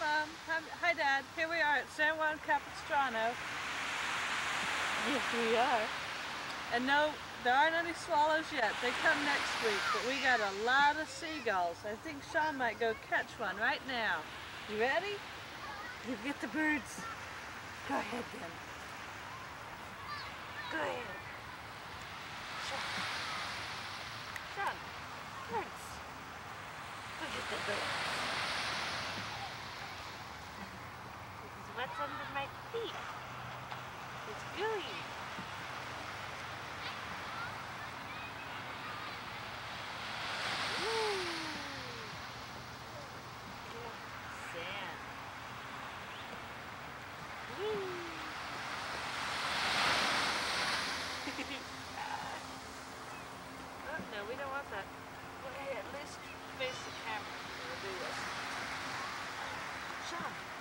Mom. Hi, hi, Dad. Here we are at San Juan Capistrano. Yes, we are. And no, there aren't any swallows yet. They come next week, but we got a lot of seagulls. I think Sean might go catch one right now. You ready? You get the birds. Go ahead then. Go ahead. Sean. Sean. Birds. Go get the birds. This is what's under my feet. It's gooey. Sand.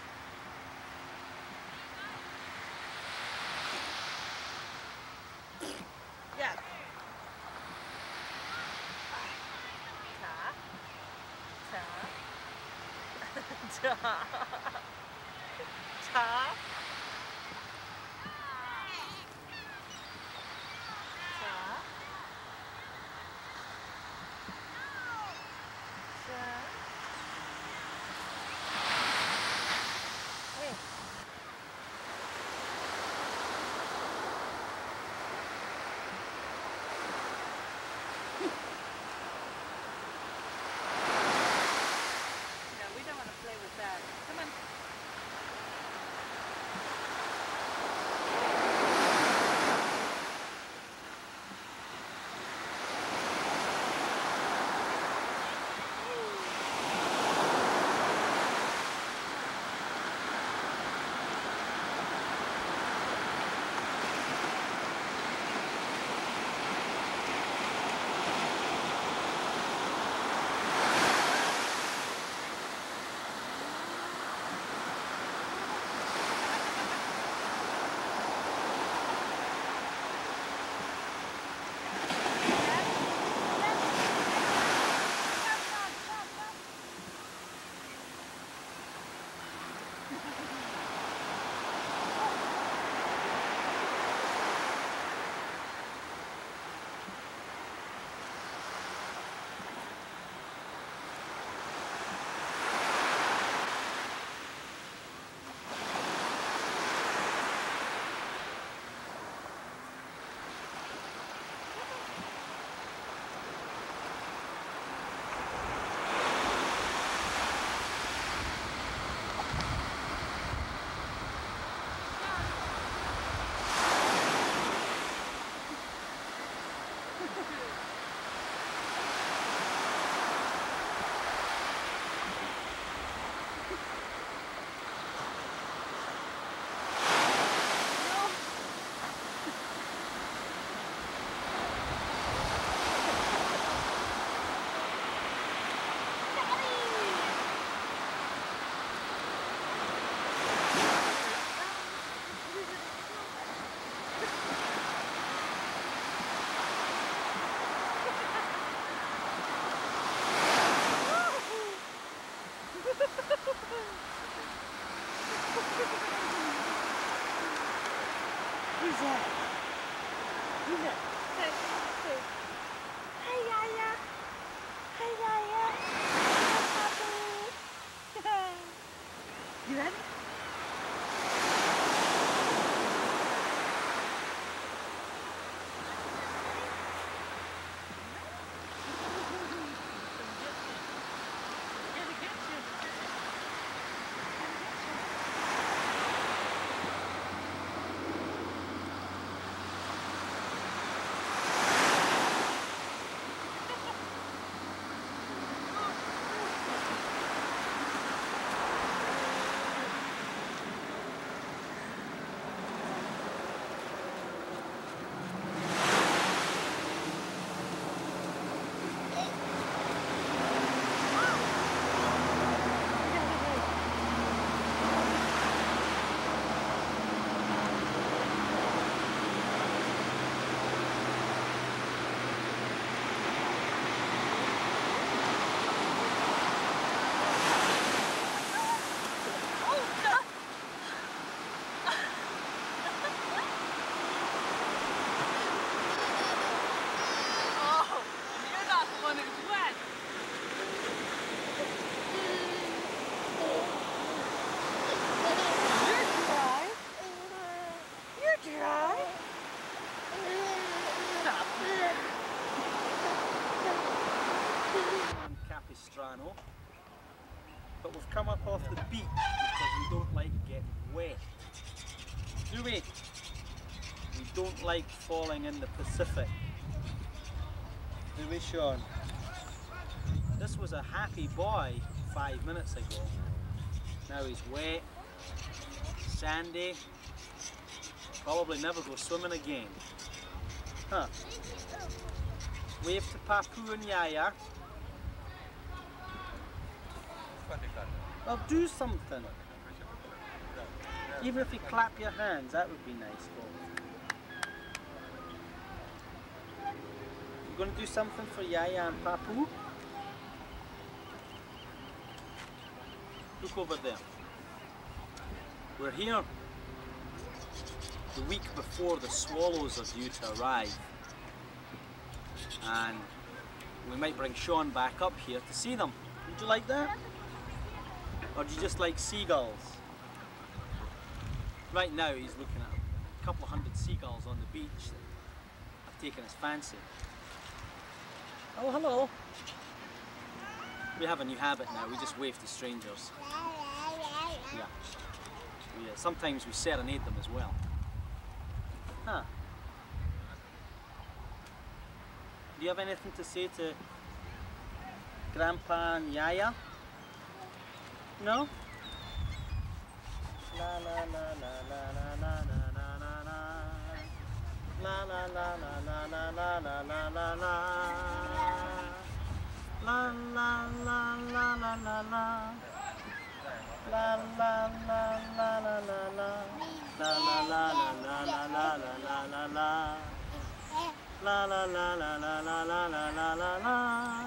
ちゃー we've come up off the beach because we don't like getting wet. Do we? We don't like falling in the Pacific. Do we, Sean? This was a happy boy five minutes ago. Now he's wet, sandy, probably never go swimming again. Huh. Wave to Papu and Yaya. Well, do something. Even if you clap your hands, that would be nice. You going to do something for Yaya and Papu? Look over there. We're here the week before the swallows are due to arrive. And we might bring Sean back up here to see them. Would you like that? Or do you just like seagulls? Right now he's looking at a couple of hundred seagulls on the beach that have taken his fancy. Oh, hello. We have a new habit now, we just wave to strangers. Yeah. We, uh, sometimes we serenade them as well. Huh. Do you have anything to say to Grandpa and Yaya? No? La la la la la la la la la la la La la la la la la la la la la la La la la la la la la La la la la la la la La la la la la la la la la la La la la la la la la la la la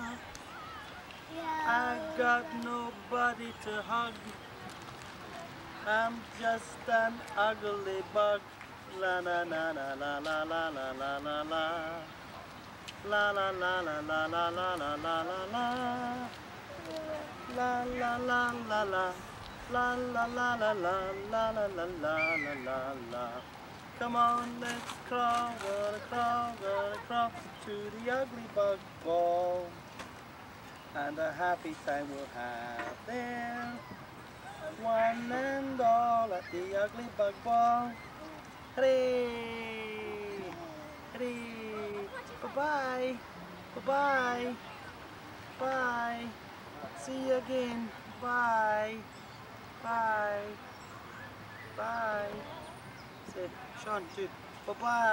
I got nobody to hug. I'm just an ugly bug. La la la la la la la la la la la. La la la la la la la la la la la. La la la la la. La la la la la la la la la la la la. Come on, let's crawl, gonna crawl, gonna crawl to the ugly bug ball and a happy time we'll have there. One and all at the ugly bug ball. Hooray! Hooray! Bye-bye! Bye-bye! Bye! See you again! Bye! Bye! Bye! Say, Sean, too. Bye-bye!